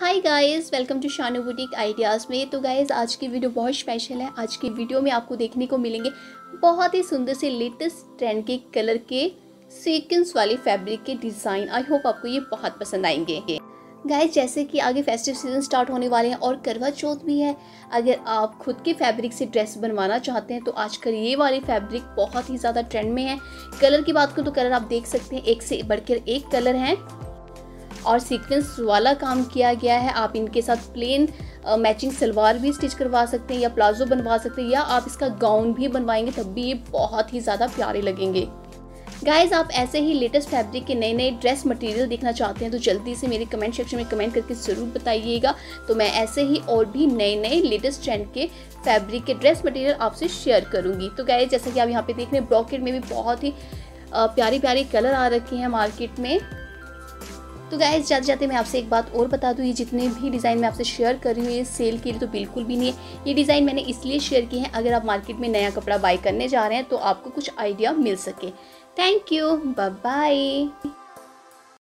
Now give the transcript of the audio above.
Hi guys welcome to Shanu Boutique Ideas में। तो guys आज की वीडियो बहुत स्पेशल है। आज की वीडियो में आपको देखने को मिलेंगे बहुत ही सुंदर से लेटेस्ट ट्रेंड के कलर के सीक्वेंस वाले फैब्रिक के डिज़ाइन आई होप आपको ये बहुत पसंद आएँगे। गाइस जैसे कि आगे फेस्टिव सीज़न स्टार्ट होने वाले हैं और करवा चौथ भी है। अगर आप खुद के फैब्रिक से ड्रेस बनवाना चाहते हैं तो आजकल ये वाले फैब्रिक बहुत ही ज़्यादा ट्रेंड में है। कलर की बात करूँ तो कलर आप देख सकते हैं। एक से बढ़कर एक कलर हैं। और सीक्वेंस वाला काम किया गया है। आप इनके साथ प्लेन मैचिंग सलवार भी स्टिच करवा सकते हैं या प्लाजो बनवा सकते हैं या आप इसका गाउन भी बनवाएँगे तब भी ये बहुत ही ज़्यादा प्यारे लगेंगे। गाइज़ आप ऐसे ही लेटेस्ट फैब्रिक के नए नए ड्रेस मटेरियल देखना चाहते हैं तो जल्दी से मेरे कमेंट सेक्शन में कमेंट करके ज़रूर बताइएगा। तो मैं ऐसे ही और भी नए नए लेटेस्ट ट्रेंड के फैब्रिक के ड्रेस मटेरियल आपसे शेयर करूँगी। तो गाइज़ जैसा कि आप यहाँ पे देख रहे हैं ब्रॉकेट में भी बहुत ही प्यारी प्यारी कलर आ रखे हैं मार्केट में। तो गाइज़ जाते जाते मैं आपसे एक बात और बता दूँ, ये जितने भी डिज़ाइन मैं आपसे शेयर कर रही हूँ, ये सेल के लिए तो बिल्कुल भी नहीं है। ये डिज़ाइन मैंने इसलिए शेयर किए हैं, अगर आप मार्केट में नया कपड़ा बाई करने जा रहे हैं तो आपको कुछ आइडिया मिल सके। Thank you bye